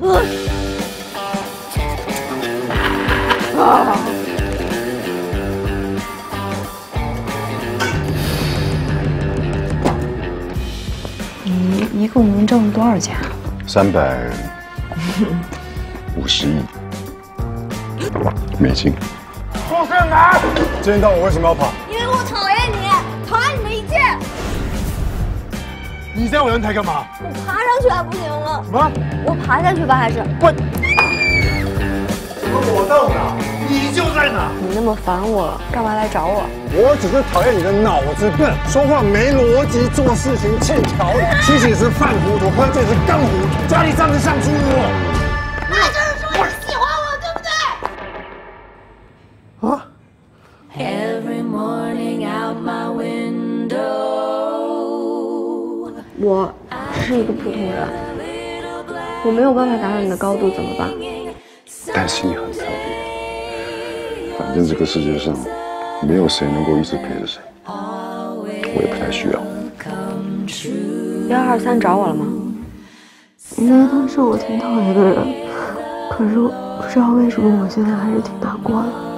啊！你一共能挣多少钱啊？三百五十亿美金。郭胜男，今天到我为什么要跑？因为我讨厌你，讨厌你。你在我阳台干嘛？我爬上去还不行吗？什么？我爬下去吧，还是？滚！我到哪，你就在哪。你那么烦我，干嘛来找我？我只是讨厌你的脑子笨，说话没逻辑，做事情欠条理，吃起是犯糊涂，喝醉是更糊涂，家里站着像猪窝。我是一个普通人，我没有办法达到你的高度，怎么办？但是你很特别，反正这个世界上没有谁能够一直陪着谁，我也不太需要。幺二三找我了吗？因为他是我挺讨厌的人，可是我不知道为什么我现在还是挺难过的。